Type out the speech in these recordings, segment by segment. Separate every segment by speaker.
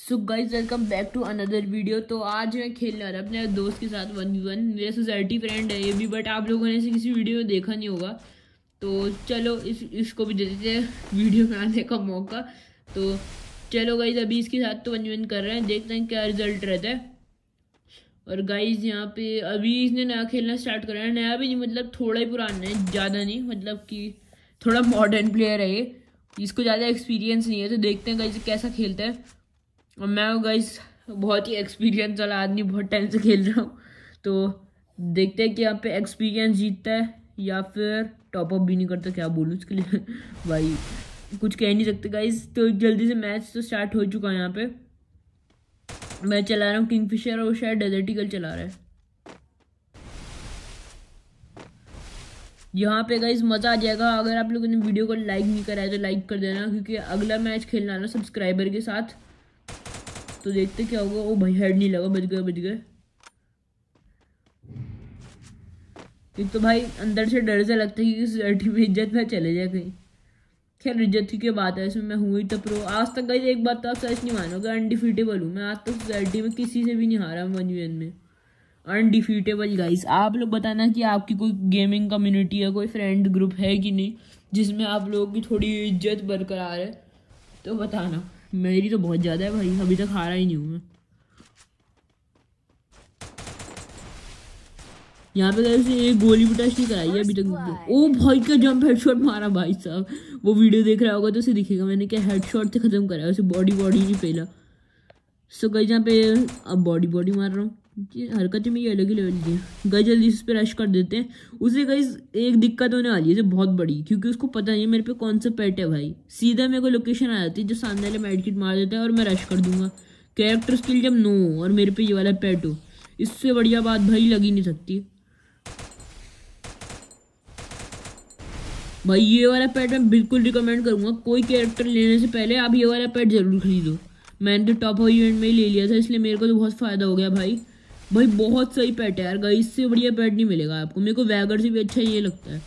Speaker 1: So guys welcome back to another video तो आज मैं खेलने वाला अपने दोस्त के साथ वन वी वन मेरा सोसाइटी फ्रेंड है ये भी बट आप लोगों ने इसे किसी वीडियो में देखा नहीं होगा। तो चलो इस, इसको भी दे देते हैं वीडियो आने का मौका। तो चलो गाइज़ अभी इसके साथ तो वन वन कर रहे हैं। देखते हैं क्या रिज़ल्ट रहता है। और गाइज़ यहाँ पे अभी इसने नया खेलना स्टार्ट करा है। नया भी नहीं मतलब थोड़ा ही पुराना है, ज़्यादा नहीं मतलब कि थोड़ा मॉडर्न प्लेयर है ये। इसको ज़्यादा एक्सपीरियंस नहीं है। तो देखते हैं गाइज़ कैसा खेलता है। और मैं गाइस बहुत ही एक्सपीरियंस वाला आदमी, बहुत टाइम से खेल रहा हूँ। तो देखते हैं कि यहाँ पे एक्सपीरियंस जीतता है या फिर टॉप अप भी नहीं करता, क्या बोलूँ उसके लिए? भाई, कुछ कह नहीं सकते गाइस तो जल्दी से मैच तो स्टार्ट हो चुका है यहाँ पे। मैं चला रहा हूँ किंग फिशर और शायद डेजर्टिकल चला रहा है। यहाँ पे गाइज़ मज़ा आ जाएगा। अगर आप लोगों ने वीडियो को लाइक नहीं करा है तो लाइक कर देना, क्योंकि अगला मैच खेलना ना सब्सक्राइबर के साथ। तो देखते क्या होगा। ओ भाई हेड नहीं लगा बच गए बच गए एक तो भाई, अंदर से डर से लगता है कि टीम में इज़्ज़त ना चले जाए कहीं। खैर, इज़्ज़त की बात है, इसमें मैं हूँ ही तो प्रो आज तक गई एक बात तो आप सच नहीं मानोगे अनडिफीटेबल हूँ मैं। आज तक सोसाइटी में किसी से भी नहीं हारा वन वन में। अनडिफीटेबल गाइस आप लोग बताना कि आपकी कोई गेमिंग कम्युनिटी है कोई फ्रेंड ग्रुप है कि नहीं, जिसमें आप लोगों की थोड़ी इज़्ज़त बरकरार है तो बताना। मेरी तो बहुत ज़्यादा है भाई अभी तक हारा ही नहीं हूँ मैं। यहाँ पे कैसे एक गोली भी टच नहीं कराई है अभी तक। ओ भाई का जंप हेडशॉट मारा भाई साहब। वो वीडियो देख रहा होगा तो उसे दिखेगा। मैंने क्या हेडशॉट से ख़त्म कराया उसे बॉडी बॉडी नहीं फैला। सो कहीं जहाँ पे अब बॉडी बॉडी मार रहा हूँ। हरकतें मेरी अलग ही लेवल की हैं। गई जल्दी इस पर रश कर देते हैं। उसे गई एक दिक्कत होने वाली है जो बहुत बड़ी, क्योंकि उसको पता नहीं है, मेरे पे कौन सा पेट है भाई। सीधा मेरे को लोकेशन आ जाती है, जो सामने वाले मेड किट मार देता है, और मैं रश कर दूँगा। कैरेक्टर स्किल जब नो और मेरे पे ये वाला पेट हो। इससे बढ़िया बात भाई लगी नहीं सकती। भाई, ये वाला पैड मैं बिल्कुल रिकमेंड करूँगा। कोई कैरेक्टर लेने से पहले आप ये वाला पैड ज़रूर खरीदो। मैंने तो टॉप ऑफ़ इवेंट में ही ले लिया था, इसलिए मेरे को तो बहुत फ़ायदा हो गया भाई। भाई, बहुत सही पेट है यार गाइस इससे बढ़िया पेट नहीं मिलेगा आपको। मेरे को वैगर से भी अच्छा ये लगता है।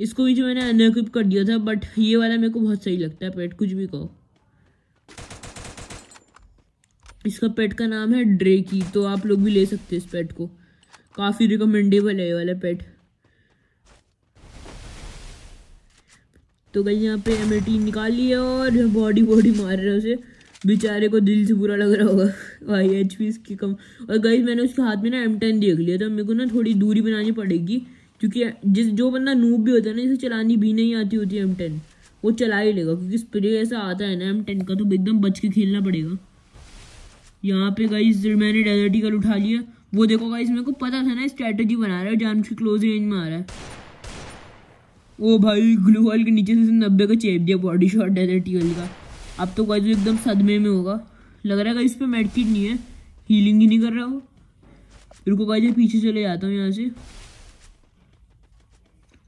Speaker 1: इसको भी जो मैंने अनइक्विप कर दिया था बट ये वाला मेरे को बहुत सही लगता है पेट कुछ भी कहो। इसका पेट का नाम है ड्रेकी तो आप लोग भी ले सकते हैं इस पेट को। काफ़ी रिकमेंडेबल है ये वाला पेट तो गई यहाँ पे एम निकाल लिया और बॉडी बॉडी मार रहे हैं उसे। बेचारे को दिल से बुरा लग रहा होगा। भाई एच पी इसकी कम। और गई मैंने उसके हाथ में ना एम टेन देख लिया था मेरे को ना थोड़ी दूरी बनानी पड़ेगी, क्योंकि जिस, जो बंदा नूब भी होता है ना, जिसे चलानी भी नहीं आती होती एम टेन वो चला ही लेगा, क्योंकि स्प्रे ऐसा आता है ना एम टेन का तो एकदम बच के खेलना पड़ेगा। यहाँ पे गाइस मैंने डेजर्टिकल उठा लिया। वो देखो गाइस मेरे को पता था ना स्ट्रैटेजी बना रहा है जान उसकी क्लोज रेंज में आ रहा है। ओ भाई ग्लू वाल के नीचे से नब्बे का चेप दिया बॉडी शॉट डेजर्टिकल का। अब तो गाइस एकदम सदमे में होगा। लग रहा है इस पर मेडकिट नहीं है। हीलिंग ही नहीं कर रहा वो। रुको गाइस पीछे चले जाता हूँ यहाँ से।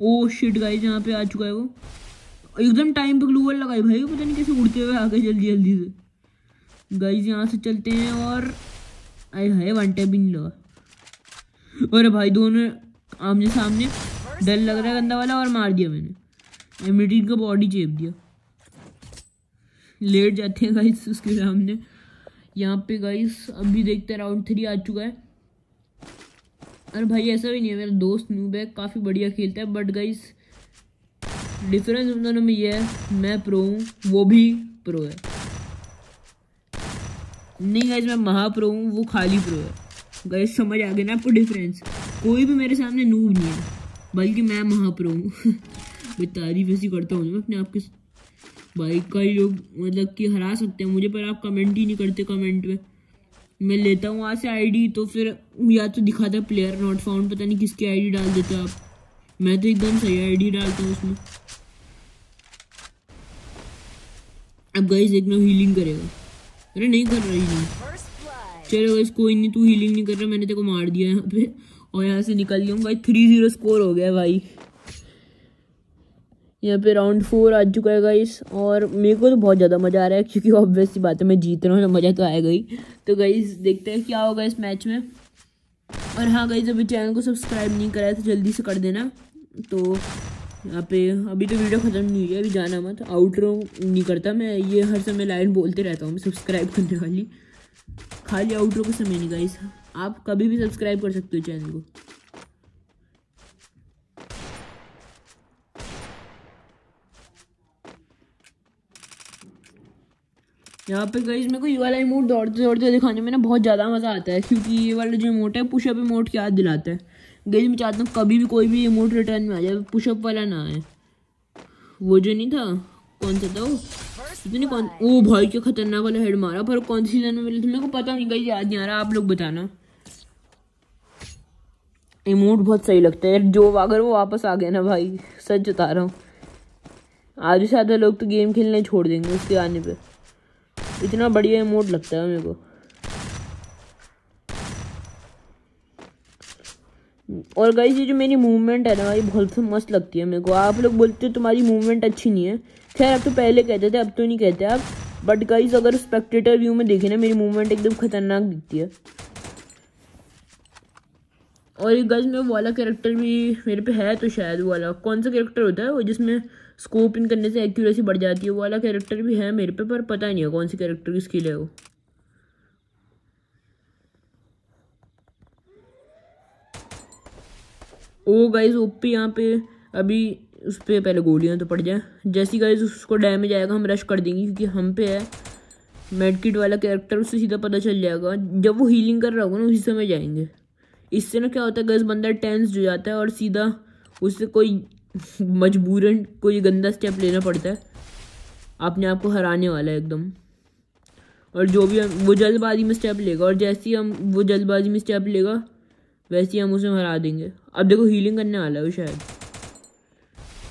Speaker 1: ओ शिट गाइस यहाँ पे आ चुका है वो। एकदम टाइम पे ग्लूवल लगाई भाई, पता नहीं कैसे उड़ते हुए आ गए जल्दी जल्दी से। गाइस यहाँ से चलते हैं और आए हाय वन टैप भी नहीं लगा। अरे भाई दोनों आमने सामने। डर लग रहा है गंदा वाला और मार दिया मैंने। एमिटीन का बॉडी चेप दिया। लेट जाते हैं गाइस उसके सामने। यहाँ पे गाइस अभी देखते हैं राउंड थ्री आ चुका है। अरे भाई ऐसा भी नहीं है, मेरा दोस्त नूब है, काफ़ी बढ़िया खेलता है बट गाइस डिफरेंस उन दोनों में ये है, मैं प्रो हूँ, वो भी प्रो है। नहीं गाइस मैं महा प्रो हूँ, वो खाली प्रो है। गाइस समझ आ गया ना आपको डिफरेंस कोई भी मेरे सामने नूब नहीं है, बल्कि मैं महा प्रो हूँ। मैं तारीफ़ ऐसी करता हूँ, मैं अपने आप के भाई, कई लोग मतलब कि हरा सकते हैं मुझे, पर आप कमेंट ही नहीं करते कमेंट में मैं लेता हूँ वहाँ से आईडी तो फिर या तो दिखाता है प्लेयर नॉट फाउंड पता नहीं किसकी आईडी डाल देते आप। मैं तो एकदम सही आईडी डालता हूँ उसमें। अब गाइस देखना हीलिंग करेगा। अरे नहीं कर रही नहीं चलो गाइस कोई नहीं, तू हीलिंग नहीं कर रहा, मैंने तेरे को मार दिया यहाँ पे। और यहाँ से निकल हूँ। भाई थ्री ज़ीरो स्कोर हो गया भाई। यहाँ पे राउंड फोर आ चुका है गाइस और मेरे को तो बहुत ज़्यादा मज़ा आ रहा है, क्योंकि ऑब्वियस सी बात है मैं जीत रहा हूँ तो मज़ा तो आएगा ही. तो गाइस देखते हैं क्या होगा इस मैच में. और हाँ गाइस अभी चैनल को सब्सक्राइब नहीं करा है तो जल्दी से कर देना. तो यहाँ पे अभी तो वीडियो ख़त्म नहीं हुई है, अभी जाना मत. आउटरो नहीं करता मैं, ये हर समय लाइन बोलते रहता हूँ सब्सक्राइब करने वाली. खाली आउटरो का समय नहीं गाइस आप कभी भी सब्सक्राइब कर सकते हो चैनल को. यहाँ पे गई मेरे को ये वाला इमोट दौड़ते दौड़ते दिखाने में ना बहुत ज़्यादा मज़ा आता है, क्योंकि ये वाला जो इमोट है पुशअप इमोट याद दिलाता है। गई मैं चाहता हूँ कभी भी कोई भी इमोट रिटर्न में आ जाए पुशअप वाला ना आए। वो जो नहीं था, कौन सा था वो? इतनी कौन ओ भाई, क्या खतरनाक वाला हेड मारा, पर कौन सी सीज़न में मिले थे? मेरे को पता नहीं गई याद नहीं आ रहा, आप लोग बताना। इमोट बहुत सही लगता है जो अगर वो वापस आ गया ना भाई, सच बता रहा हूँ। आज से ज़्यादा लोग तो गेम खेलने छोड़ देंगे उसके आने पे। इतना बढ़िया इमोट लगता है मेरे को। और गाइस ये जो मेरी मूवमेंट है ना, ये बहुत मस्त लगती है मेरे को। आप लोग बोलते हो तुम्हारी मूवमेंट अच्छी नहीं है। खैर अब तो पहले कहते थे, अब तो नहीं कहते आप। बट गाइस अगर स्पेक्टेटर व्यू में देखे ना, मेरी मूवमेंट एकदम खतरनाक दिखती है। और ये गाइस में वाला कैरेक्टर भी मेरे पे है तो शायद वाला। कौन सा कैरेक्टर होता है वो जिसमें स्कोप इन करने से एक्यूरेसी बढ़ जाती है। वो वाला कैरेक्टर भी है मेरे पे, पर पता नहीं है कौन सी कैरेक्टर की स्किल है वो। ओ गाइज़ ओपी यहाँ पे अभी उस पर पहले गोलियाँ तो पड़ जाए। जैसी गाइज़ उसको डैमेज आएगा, हम रश कर देंगे, क्योंकि हम पे है। मेडकिट वाला कैरेक्टर उससे सीधा पता चल जाएगा। जब वो हीलिंग कर रहा होगा ना, उसी समय जाएँगे। इससे ना क्या होता है गैस बंदा टेंस हो जाता है और सीधा उससे कोई मजबूरन कोई गंदा स्टेप लेना पड़ता है। अपने आप को हराने वाला है एकदम। और जो भी हम वो जल्दबाजी में स्टेप लेगा। और जैसे ही हम वो जल्दबाजी में स्टेप लेगा, वैसे ही हम उसे हरा देंगे। अब देखो हीलिंग करने वाला है वो शायद।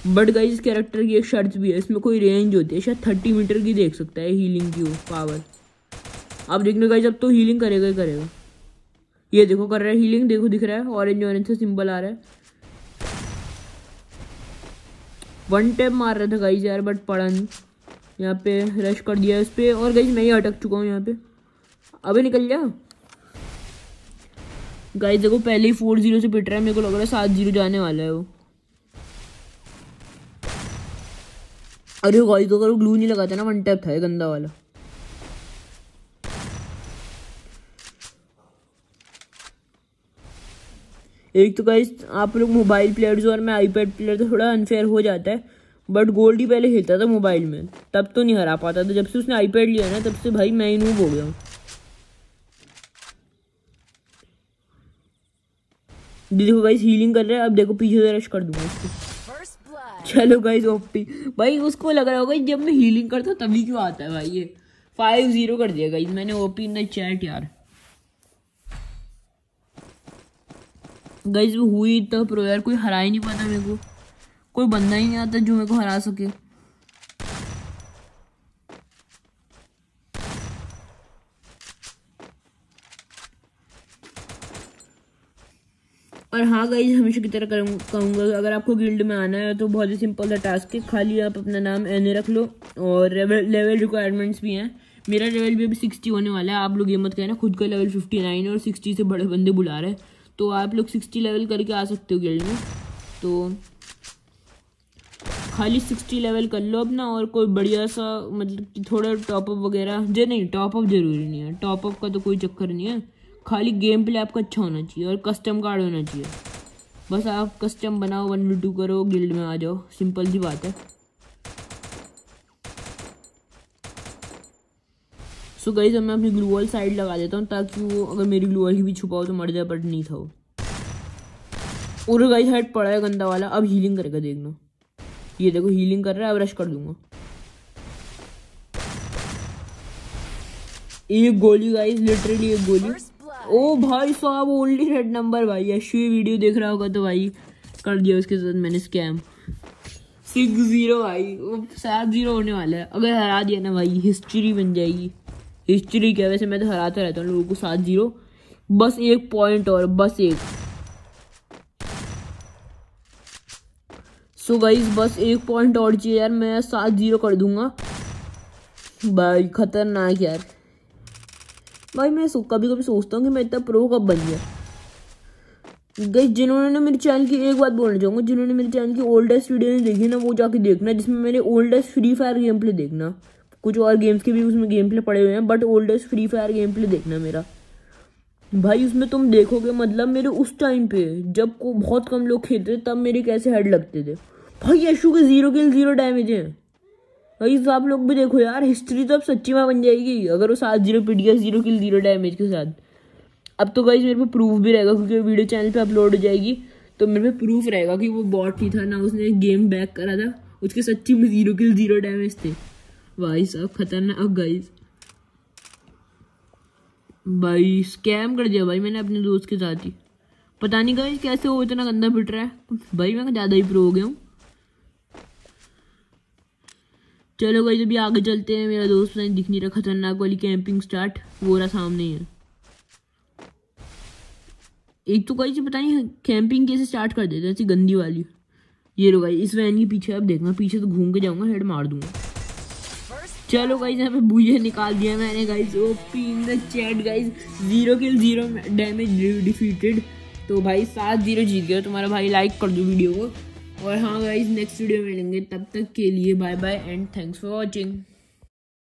Speaker 1: बट गाइस इस कैरेक्टर की एक शर्त भी है। इसमें कोई रेंज होती है। शायद थर्टी मीटर की देख सकता है हीलिंग की वो पावर अब देखने गाइस अब तो हीलिंग करेगा ही करेगा। ये देखो कर रहा है हीलिंग देखो दिख रहा है। ऑरेंज ऑरेंज से सिंबल आ रहा है। वन टैप मार रहा था गाइज़ यार बट पड़ा नहीं। यहाँ पे रश कर दिया इस पर और गाइज़ मैं ही अटक चुका हूँ यहाँ पे। अभी निकल जा। गाइज़ देखो, पहले ही फोर ज़ीरो से पिट रहा है। मेरे को लग रहा है सात ज़ीरो जाने वाला है वो। अरे गाइज़ अगर वो ग्लू नहीं लगाता ना वन टैप था गंदा वाला। एक तो गाइस आप लोग मोबाइल प्लेयर्स और मैं आईपैड प्लेयर तो थोड़ा अनफेयर हो जाता है बट गोल्ड ही पहले खेलता था मोबाइल में तब तो नहीं हरा पाता था। जब से उसने आईपैड लिया ना तब से भाई मैं ही नूब हो गया हूँ। देखो गाइस हीलिंग कर रहे हैं अब देखो पीछे से रश कर दूँगा उसको। चलो गाइस ओपी। भाई उसको लग रहा होगा जब मैं हीलिंग करता हूँ तभी क्यों आता है भाई ये। फाइव ज़ीरो कर दिया गाइस मैंने ओपी इन द चैट यार। गई वो हुई तो प्रो यार, कोई हरा ही नहीं पाता मेरे को। कोई बंदा ही नहीं आता जो मेरे को हरा सके। और हाँ गई हमेशा की तरह कहूँगा, अगर आपको गिल्ड में आना है तो बहुत ही सिंपल सा टास्क है। खाली आप अपना नाम एन रख लो और लेवल रिक्वायरमेंट्स भी हैं। मेरा लेवल भी अभी सिक्सटी होने वाला है। आप लोग ये मत कहना, खुद का लेवल फिफ्टी नाइन और सिक्सटी से बड़े बंदे बुला रहे हैं। तो आप लोग सिक्सटी लेवल करके आ सकते हो गिल्ड में। तो खाली सिक्सटी लेवल कर लो अपना और कोई बढ़िया सा मतलब कि थोड़ा टॉपअप वगैरह। जो नहीं टॉपअप ज़रूरी नहीं है। टॉपअप का तो कोई चक्कर नहीं है। खाली गेम प्ले आपका अच्छा होना चाहिए और कस्टम कार्ड होना चाहिए। बस आप कस्टम बनाओ वन वी टू करो गिल्ड में आ जाओ। सिंपल सी बात है। सो गई मैं अपनी ग्लू वॉल साइड लगा देता हूँ ताकि वो अगर मेरी ग्लू वॉल भी छुपाओ तो मर जाए बट नहीं था वो। और गाइस हेड पड़ा है गंदा वाला अब हीलिंग करेगा देखना। ये देखो हीलिंग कर रहा है अब रश कर दूँगा। एक गोली गाइस लिटरली एक गोली। ओ भाई साहब ओनली रेड नंबर भाई। यशु ये वीडियो देख रहा होगा तो भाई कर दिया उसके साथ मैंने स्कैम सिक्स ज़ीरो भाई। सात ज़ीरो होने वाला है। अगर हरा दिया ना भाई हिस्ट्री बन जाएगी। हिस्ट्री क्या वैसे मैं तो हराता रहता हूँ लोगों को सात ज़ीरो बस एक पॉइंट और, बस एक। सो गाइस बस एक पॉइंट और चाहिए यार, मैं सात ज़ीरो कर दूँगा। भाई, खतरनाक यार। भाई, मैं कभी कभी सोचता हूँ कि मैं इतना प्रो कब बन गया। गई जिन्होंने मेरे चैनल की एक बात बोलना चाहूँगा, जिन्होंने मेरे चैनल की ओल्डेस्ट वीडियो देखी ना, वो जाके देखना, जिसमें मैंने oldest Free Fire game play देखना। कुछ और गेम्स के भी उसमें गेम प्ले पड़े हुए हैं but oldest Free Fire game play देखना मेरा। भाई, उसमें तुम देखोगे मतलब मेरे उस टाइम पे, जब को बहुत कम लोग खेलते थे, तब मेरे कैसे हेड लगते थे। भाई, यशु के ज़ीरो किल ज़ीरो डैमेज है। भाई तो आप लोग भी देखो यार हिस्ट्री तो अब सच्ची में बन जाएगी। अगर वो सात zero P zero kill zero damage के साथ। अब तो गाइज़ मेरे पे प्रूफ भी रहेगा, क्योंकि वीडियो चैनल पे अपलोड हो जाएगी। तो मेरे पे प्रूफ रहेगा कि वो बॉट ही था, ना उसने गेम बैक करा था, उसके सच्ची में ज़ीरो किल ज़ीरो डैमेज थे। भाई साहब खतरनाक गाइज़ भाई स्कैम कर दिया भाई मैंने अपने दोस्त के साथ ही. पता नहीं गाइज़ कैसे वो इतना गंदा पिट रहा है। भाई मैं ज़्यादा ही प्रो हो गया हूँ. चलो भाई अभी आगे चलते हैं। मेरा दोस्त नहीं दिख नहीं रहा, खतरनाक वाली कैंपिंग स्टार्ट वो रहा सामने ही है। एक तो कहीं पता नहीं कैंपिंग कैसे स्टार्ट कर देते ऐसी गंदी वाली। ये लो भाई इस वैन के पीछे, अब देखना, पीछे तो घूम के जाऊँगा हेड मार दूँगा। चलो गाइज़ यहाँ पे बुझे निकाल दिया मैंने guys OP in the chat guys zero kill zero damage defeated तो भाई, सात ज़ीरो जीत गया। तुम्हारा भाई लाइक कर दो वीडियो को। और हाँ गाइज़ नेक्स्ट वीडियो में मिलेंगे। तब तक के लिए bye bye and thanks for watching